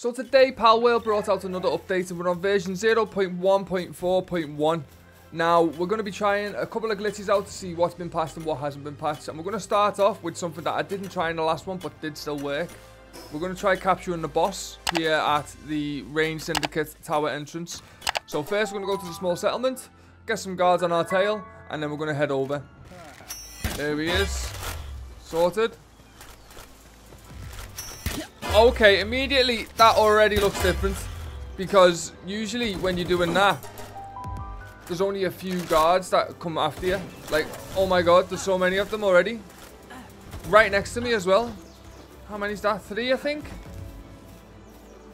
So today Palworld brought out another update and we're on version 0.1.4.1. Now we're going to be trying a couple of glitches out to see what's been patched and what hasn't been patched. And we're going to start off with something that I didn't try in the last one but did still work. We're going to try capturing the boss here at the Rayne Syndicate Tower entrance. So first we're going to go to the small settlement, get some guards on our tail, and then we're going to head over. There he is. Sorted. Okay, immediately that already looks different. Because usually when you're doing that, there's only a few guards that come after you. Like, oh my god, there's so many of them already. Right next to me as well. How many is that? Three, I think?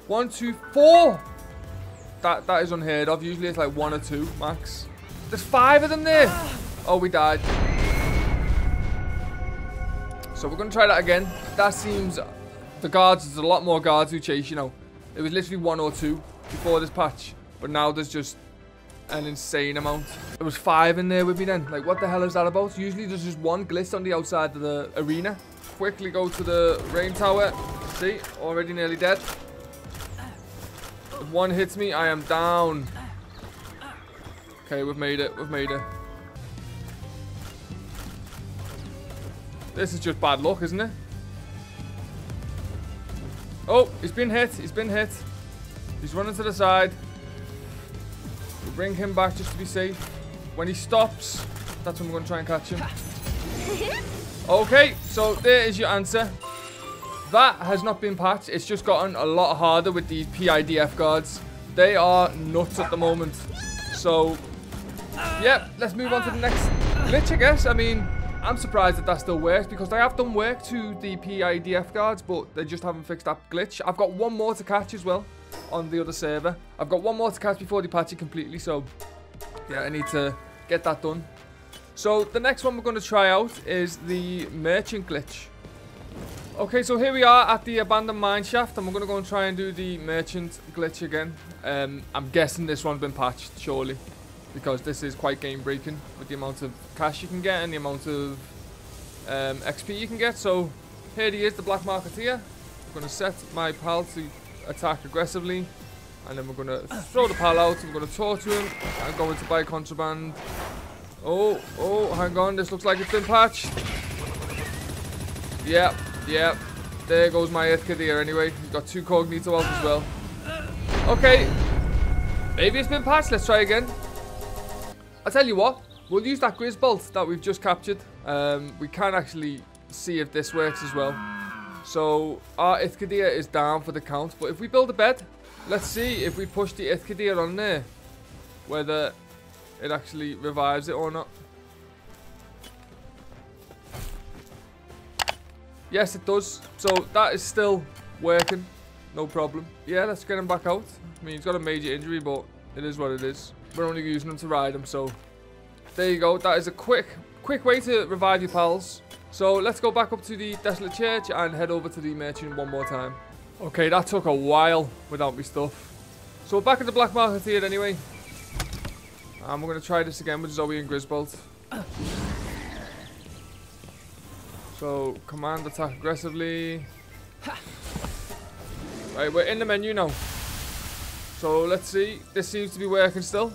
One, two, four! That, that is unheard of. Usually it's like one or two, max. There's five of them there. Oh, we died. So we're going to try that again. That seems the guards, there's a lot more guards who chase, you know. It was literally one or two before this patch. But now there's just an insane amount. There was five in there with me then. Like, what the hell is that about? Usually there's just one glitch on the outside of the arena. Quickly go to the Rayne tower. See, already nearly dead. If one hits me, I am down. Okay, we've made it. We've made it. This is just bad luck, isn't it? Oh, he's been hit. He's been hit. He's running to the side. We'll bring him back just to be safe. When he stops, that's when we're going to try and catch him. Okay, so there is your answer. That has not been patched. It's just gotten a lot harder with these PIDF guards. They are nuts at the moment. So, yeah, let's move on to the next glitch, I guess. I mean, I'm surprised that that still works because they have done work to the PIDF guards, but they just haven't fixed that glitch. I've got one more to catch as well on the other server. I've got one more to catch before they patch it completely, so yeah, I need to get that done. So the next one we're going to try out is the merchant glitch. Okay, so here we are at the abandoned mine shaft, and we're going to go and try and do the merchant glitch again. Um, I'm guessing this one's been patched, surely because this is quite game breaking with the amount of cash you can get and the amount of um, XP you can get. So here he is, the Black Marketeer. I'm going to set my pal to attack aggressively and then we're going to throw the pal out we're going to talk to him and go into buy contraband. Oh, oh, hang on, this looks like it's been patched. Yep, yep. There goes my Eikthyrdeer anyway. He's got two Cawgnito out as well. Okay. Maybe it's been patched. Let's try again. I'll tell you what, we'll use that Grizzbolt that we've just captured. Um, we can actually see if this works as well. So our Eikthyrdeer is down for the count, but if we build a bed, let's see if we push the Eikthyrdeer on there, whether it actually revives it or not. Yes, it does. So that is still working. No problem. Yeah, let's get him back out. I mean, he's got a major injury, but it is what it is. We're only using them to ride them, so there you go. That is a quick, quick way to revive your pals. So let's go back up to the Desolate Church and head over to the Merchant one more time. Okay, that took a while without me stuff. So we're back at the Black Market here anyway. And we're going to try this again with Zoe and Grizzbolt. So, command attack aggressively. Right, we're in the menu now. So let's see. This seems to be working still.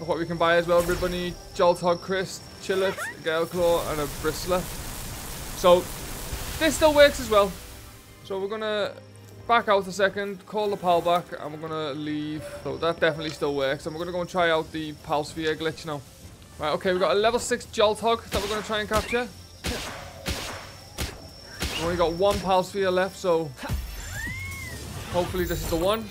Look what we can buy as well. Ribbuny, Jolthog Cryst, Chillet, Gale Claw, and a Bristla. So this still works as well. So we're gonna back out a second, call the pal back, and we're gonna leave. So that definitely still works. And we're gonna go and try out the pal sphere glitch now. Right, okay, we've got a level 6 Jolthog that we're gonna try and capture. We've only got one pal sphere left, so Hopefully this is the one.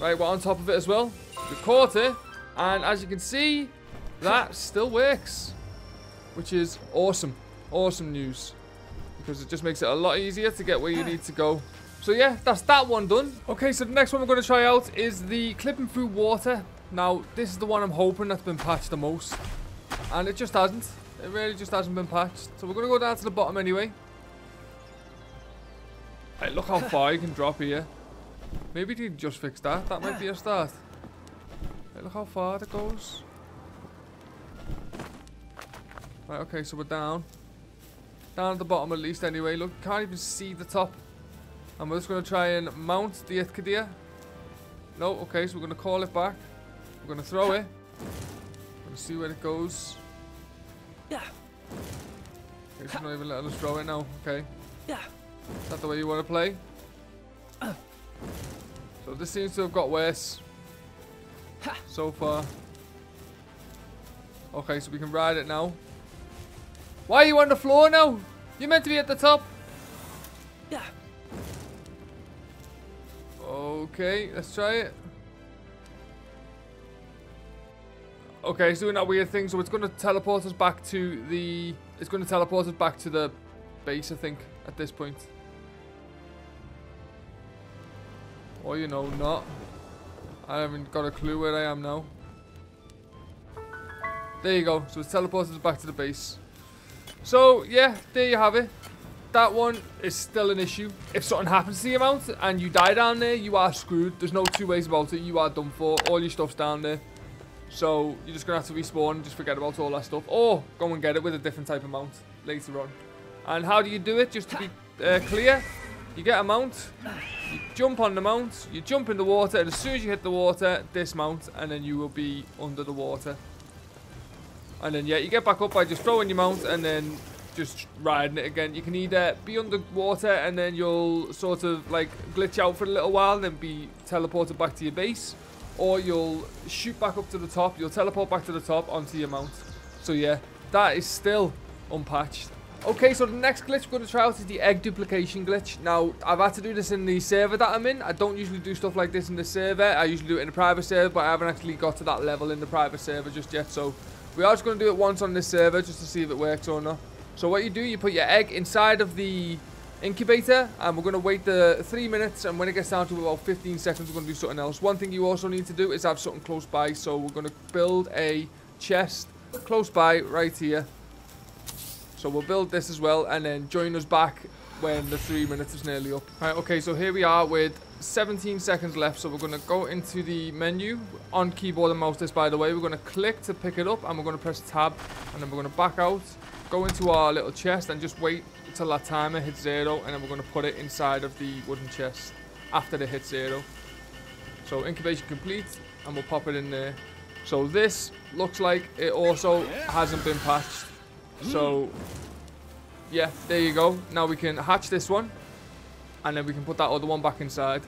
Right, we're on top of it as well. We caught it. And as you can see, that still works. Which is awesome. Awesome news. Because it just makes it a lot easier to get where you need to go. So yeah, that's that one done. Okay, so the next one we're going to try out is the clipping through water. Now, this is the one I'm hoping that's been patched the most. And it just hasn't. It really just hasn't been patched. So we're going to go down to the bottom anyway. Hey, look how far you can drop here. Maybe they just fix that. That might be a start. Hey, look how far it goes. Right, okay, so we're down. Down at the bottom at least anyway. Look, can't even see the top. And we're just going to try and mount the Eikthyrdeer. No, okay, so we're going to call it back. We're going to throw it. We're going to see where it goes. Yeah. Okay, it's not even letting us throw it now. Okay. Yeah. Is that the way you want to play? So this seems to have got worse. So far. Okay, so we can ride it now. Why are you on the floor now? You're meant to be at the top. Yeah. Okay, let's try it. Okay, it's doing that weird thing, so it's going to teleport us back to the... It's going to teleport us back to the base, I think, at this point. Or, you know, not. I haven't got a clue where I am now. There you go. So it's teleported back to the base. So, yeah, there you have it. That one is still an issue. If something happens to the amount and you die down there, you are screwed. There's no two ways about it. You are done for. All your stuff's down there. So, you're just going to have to respawn and just forget about all that stuff. Or go and get it with a different type of mount later on. And how do you do it? Just to be uh, clear, you get a mount, you jump on the mount, you jump in the water, and as soon as you hit the water, dismount, and then you will be under the water. And then, yeah, you get back up by just throwing your mount and then just riding it again. You can either be underwater and then you'll sort of like glitch out for a little while and then be teleported back to your base. Or you'll shoot back up to the top, you'll teleport back to the top onto your mount. So yeah, that is still unpatched. Okay, so the next glitch we're going to try out is the egg duplication glitch. Now, I've had to do this in the server that I'm in. I don't usually do stuff like this in the server. I usually do it in the private server, but I haven't actually got to that level in the private server just yet. So, we are just going to do it once on this server just to see if it works or not. So, what you do, you put your egg inside of the incubator, and we're going to wait the three minutes, and when it gets down to about 15 seconds, we're going to do something else. One thing you also need to do is have something close by, so we're going to build a chest close by right here. So we'll build this as well and then join us back when the three minutes is nearly up. Right, okay, so here we are with 17 seconds left. So we're going to go into the menu on keyboard and mouse this, by the way. We're going to click to pick it up and we're going to press tab and then we're going to back out, go into our little chest and just wait until that timer hits zero and then we're going to put it inside of the wooden chest after it hits zero. So incubation complete and we'll pop it in there. So this looks like it also hasn't been patched. So, yeah, there you go. Now we can hatch this one. And then we can put that other one back inside.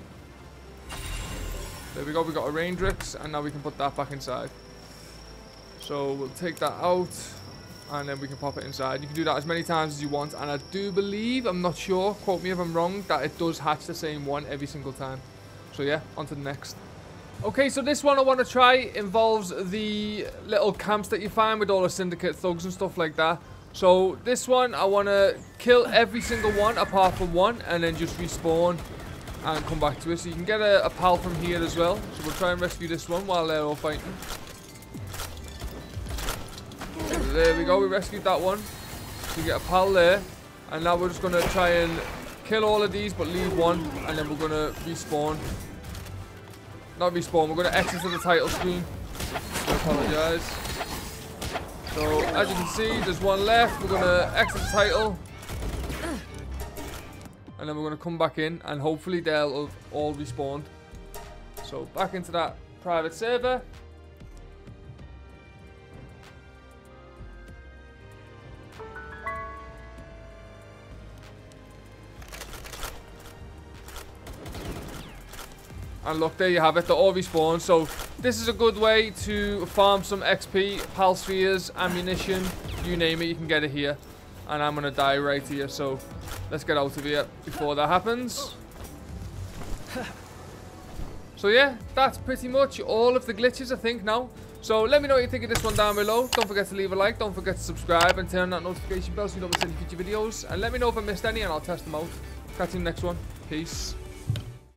There we go. We got a Reindrix. And now we can put that back inside. So, we'll take that out. And then we can pop it inside. You can do that as many times as you want. And I do believe, I'm not sure, quote me if I'm wrong, that it does hatch the same one every single time. So, yeah, on to the next. Okay, so this one I want to try involves the little camps that you find with all the syndicate thugs and stuff like that. So this one, I want to kill every single one apart from one and then just respawn and come back to it. So you can get a, a pal from here as well. So we'll try and rescue this one while they're all fighting. There we go, we rescued that one. So we get a pal there. And now we're just going to try and kill all of these but leave one. And then we're going to respawn not respawn, we're going to exit to the title screen. I apologise. So, as you can see, there's one left. We're going to exit the title. And then we're going to come back in and hopefully they'll have all respawned. So, back into that private server. And look, there you have it. They're all respawned. So this is a good way to farm some XP, pal spheres, ammunition, you name it, you can get it here. And I'm going to die right here. So let's get out of here before that happens. So yeah, that's pretty much all of the glitches, I think, now. So let me know what you think of this one down below. Don't forget to leave a like. Don't forget to subscribe and turn on that notification bell so you don't miss any future videos. And let me know if I missed any and I'll test them out. Catch you in the next one. Peace.